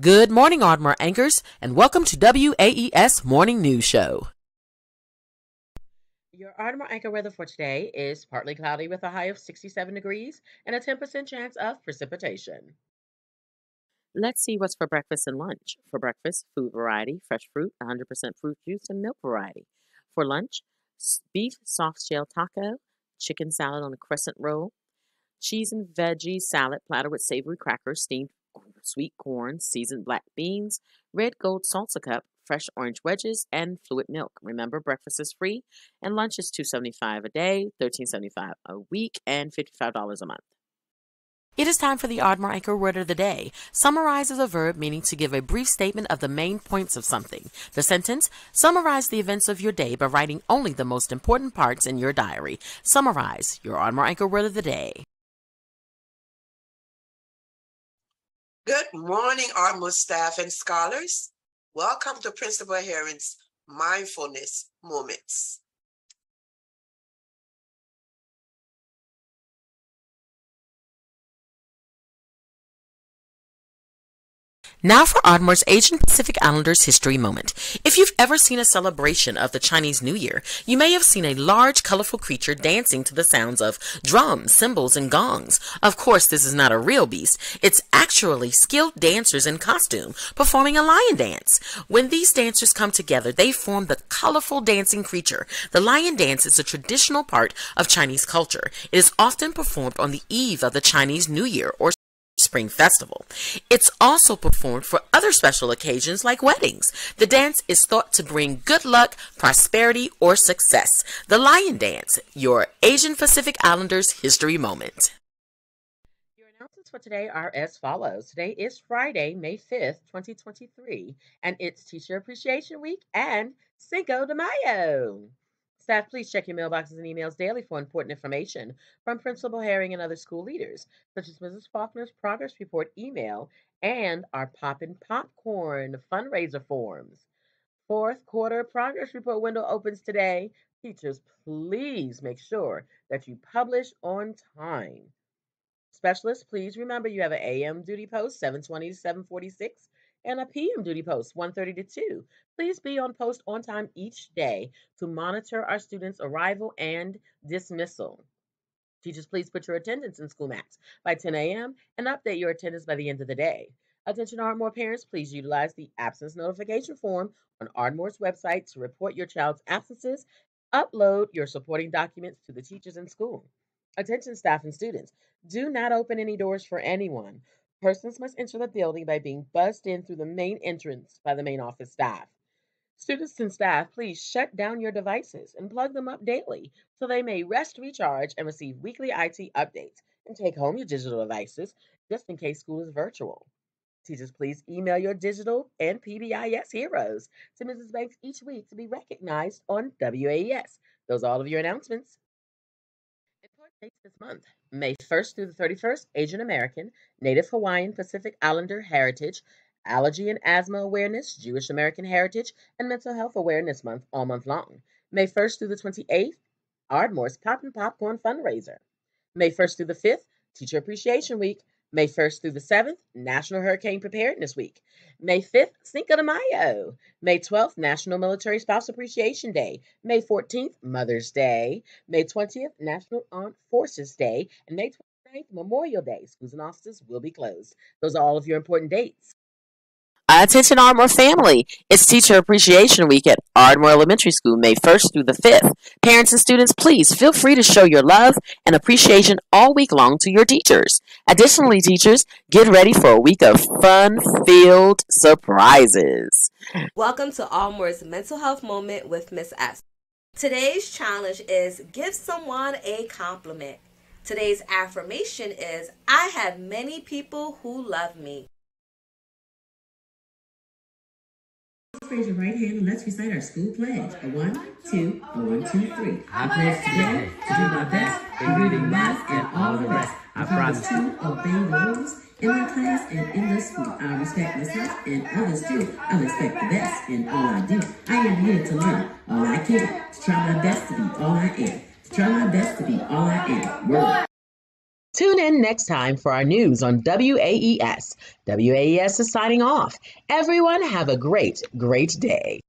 Good morning, Ardmore anchors, and welcome to WAES Morning News Show. Your Ardmore anchor weather for today is partly cloudy with a high of 67 degrees and a 10% chance of precipitation. Let's see what's for breakfast and lunch. For breakfast, food variety, fresh fruit, 100% fruit juice, and milk variety. For lunch, beef soft shell taco, chicken salad on a crescent roll, cheese and veggie salad platter with savory crackers, steamed sweet corn, seasoned black beans, red gold salsa cup, fresh orange wedges, and fluid milk. Remember, breakfast is free and lunch is $2.75 a day, $13.75 a week, and $55 a month. It is time for the Ardmore Anchor Word of the Day. Summarize is a verb meaning to give a brief statement of the main points of something. The sentence, summarize the events of your day by writing only the most important parts in your diary. Summarize your Ardmore Anchor Word of the Day. Good morning, Ardmore staff and scholars. Welcome to Principal Herring's Mindfulness Moments. Now for Ardmore's Asian Pacific Islanders History Moment. If you've ever seen a celebration of the Chinese New Year, you may have seen a large, colorful creature dancing to the sounds of drums, cymbals, and gongs. Of course, this is not a real beast. It's actually skilled dancers in costume performing a lion dance. When these dancers come together, they form the colorful dancing creature. The lion dance is a traditional part of Chinese culture. It is often performed on the eve of the Chinese New Year or Spring Festival. It's also performed for other special occasions like weddings. The dance is thought to bring good luck, prosperity, or success. The Lion Dance, your Asian Pacific Islanders history moment. Your announcements for today are as follows. Today is Friday, May 5th, 2023, and it's Teacher Appreciation Week and Cinco de Mayo. Staff, please check your mailboxes and emails daily for important information from Principal Herring and other school leaders, such as Mrs. Faulkner's progress report email and our Poppin' Popcorn fundraiser forms. Fourth quarter progress report window opens today. Teachers, please make sure that you publish on time. Specialists, please remember you have an AM duty post 720 to 746 and a PM duty post 1:30 to 2. Please be on post on time each day to monitor our students' arrival and dismissal. Teachers, please put your attendance in SchoolMAX by 10 a.m. and update your attendance by the end of the day. Attention Ardmore parents, please utilize the absence notification form on Ardmore's website to report your child's absences. Upload your supporting documents to the teachers in school. Attention staff and students, do not open any doors for anyone. Persons must enter the building by being buzzed in through the main entrance by the main office staff. Students and staff, please shut down your devices and plug them up daily so they may rest, recharge, and receive weekly IT updates. And take home your digital devices just in case school is virtual. Teachers, please email your digital and PBIS heroes to Mrs. Banks each week to be recognized on WAES. Those are all of your announcements. This month. May 1st through the 31st, Asian American, Native Hawaiian Pacific Islander Heritage, Allergy and Asthma Awareness, Jewish American Heritage, and Mental Health Awareness Month all month long. May 1st through the 28th, Ardmore's Poppin' Popcorn Fundraiser. May 1st through the 5th, Teacher Appreciation Week. May 1st through the 7th, National Hurricane Preparedness Week. May 5th, Cinco de Mayo. May 12th, National Military Spouse Appreciation Day. May 14th, Mother's Day. May 20th, National Armed Forces Day. And May 29th, Memorial Day. Schools and offices will be closed. Those are all of your important dates. Attention Ardmore family. It's Teacher Appreciation Week at Ardmore Elementary School, May 1st through the 5th. Parents and students, please feel free to show your love and appreciation all week long to your teachers. Additionally, teachers, get ready for a week of fun-filled surprises. Welcome to Ardmore's Mental Health Moment with Miss S. Today's challenge is give someone a compliment. Today's affirmation is I have many people who love me. raise your right hand and let's recite our school pledge. A one, two, a one, two, three. I pledge today to do my best in reading, math, and all the rest. I promise to obey the rules in my class and in the school. I respect myself and others too. I respect the best in all I do. I am here to learn all I can, to try my best to be all I am. To try my best to be all I am. Word. Tune in next time for our news on WAES. WAES is signing off. Everyone have a great, great day.